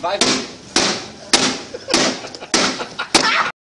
Bye.